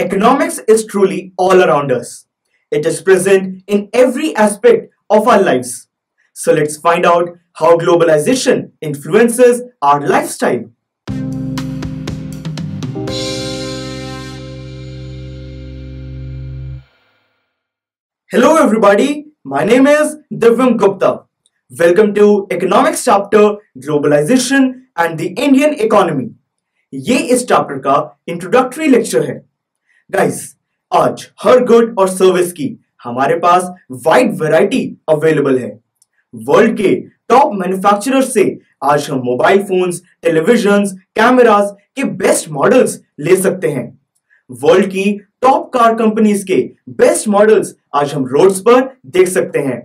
Economics is truly all around us. It is present in every aspect of our lives. So let's find out how globalization influences our lifestyle. Hello everybody, my name is Divyam Gupta. Welcome to Economics chapter Globalization and the Indian Economy. ये इस chapter का introductory lecture है guys आज her good और service की हमारे पास wide variety available है। वर्ल्ड के टॉप मैन्युफैक्चरर से आज हम मोबाइल फोन्स टेलीविज़न कैमरास के बेस्ट मॉडल्स ले सकते हैं। वर्ल्ड की टॉप कार कंपनीज़ के बेस्ट मॉडल्स आज हम रोड्स पर देख सकते हैं।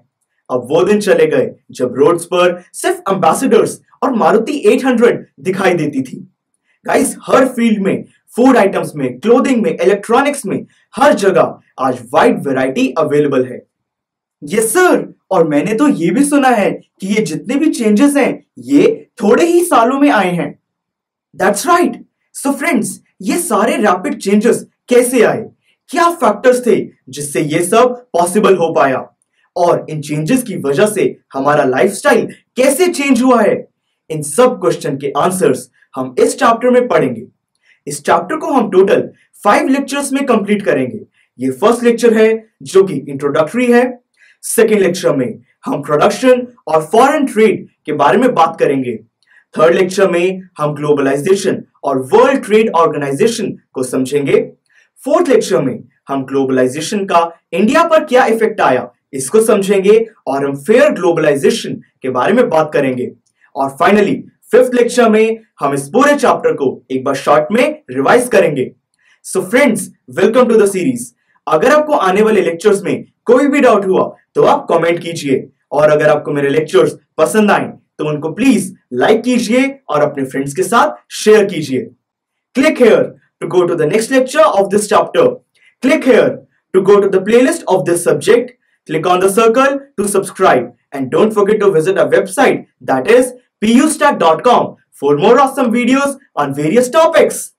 अब वो दिन चले गए जब रोड्स पर सिर्फ़ एम्बेसडर्स और मारुति 800 दिखाई देती थी। गाइस हर फ़ील्ड में फ़ूड आइटम्स में क्लोथिंग में इलेक्ट्रॉनिक्स में, हर जगह आज वाइड वैरायटी अवेलेबल है। यस सर और मैंने तो ये भी सुना है कि ये जितने भी चेंजेस हैं, ये थोड़े ही सालों में आए हैं। दैट्स राइट सो फ्रेंड्स ये सारे रैपिड चेंजेस कैसे आए? क्या फैक्टर्स थे जिससे ये सब पॉसिबल हो पाया? और इन चेंजेस की वजह से हमारा लाइफस्टाइल कैसे चेंज हुआ है? इन सब क्वेश्चन के आंसर्स हम इस चैप्टर में पढ़ेंगे। इस चैप्टर को हम टोटल फाइव लेक्चर्स में कंप्लीट करेंगे। ये फ़र्स्ट लेक्चर है, जो कि इंट्रोडक्टरी है। सेकेंड लेक्चर में हम प्रोडक्शन और फॉरेन ट्रेड के बारे में बात करेंगे। थर्ड लेक्चर में हम ग्लोबलाइजेशन और वर्ल्ड ट्रेड ऑर्गेनाइजेशन को समझेंगे। फोर्थ लेक्चर में हम ग्लोबलाइजेशन का इंडिया पर क्या इफ़ेक्ट आया, इसको समझेंगे और हम फेयर ग्लोबलाइजेशन के बारे में बात करेंगे। और फाइनली फिफ्थ लेक्चर में हम इस पूरे चैप्टर को एक बार शॉर्ट में रिवाइज करेंगे। So friends welcome to the series अगर आपको आने वाले लेक्चर्स में कोई भी डाउट हुआ तो आप कमेंट कीजिए। और अगर आपको मेरे लेक्चर्स पसंद आए तो उनको प्लीज़ लाइक कीजिए और अपने फ्रेंड्स के साथ शेयर कीजिए। Click here to go to the next lecture of this chapter click here to go to the playlist of this subject click on the circle to subscribe. And don't forget to visit our website, that is pustack.com for more awesome videos on various topics.